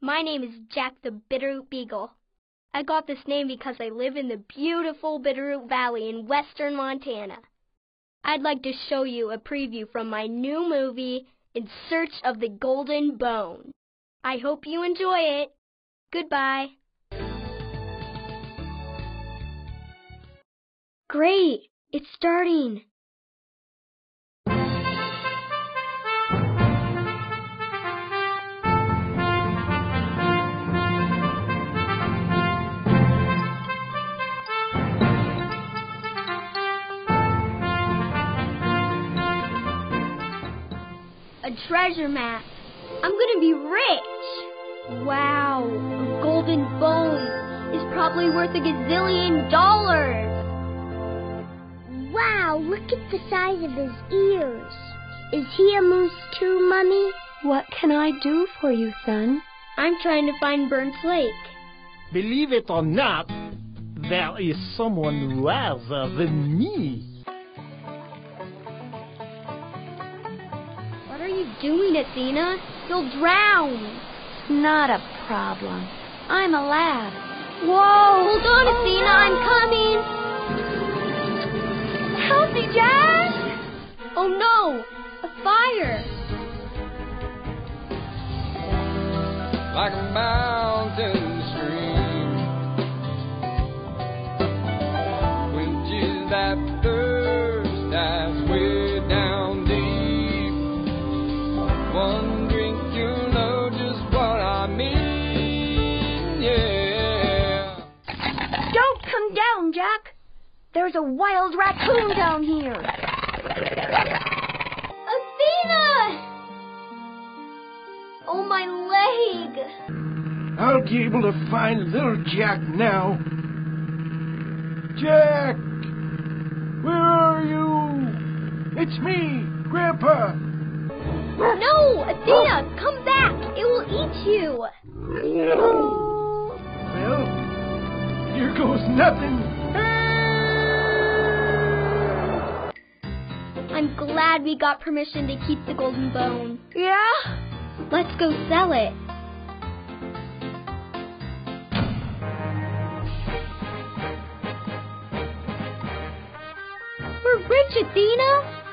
My name is Jack the Bitterroot Beagle. I got this name because I live in the beautiful Bitterroot Valley in western Montana. I'd like to show you a preview from my new movie, In Search of the Golden Bone. I hope you enjoy it. Goodbye. Great! It's starting. A treasure map. I'm gonna be rich. Wow, a golden bone is probably worth a gazillion dollars. Wow, look at the size of his ears. Is he a moose too, Mummy? What can I do for you, son? I'm trying to find Burnt Lake. Believe it or not, there is someone wiser than me. Doing, it, Athena? You'll drown. Not a problem. I'm a lad. Whoa! Hold on, oh, Athena, I'm coming. Help me, Jack! Oh no! A fire! like a Jack. There's a wild raccoon down here. Athena! Oh, my leg! I'll be able to find little Jack now. Jack! Where are you? It's me, Grandpa. No! Athena, come back! It will eat you! Nothing. I'm glad we got permission to keep the golden bone. Yeah? Let's go sell it. We're rich, Athena!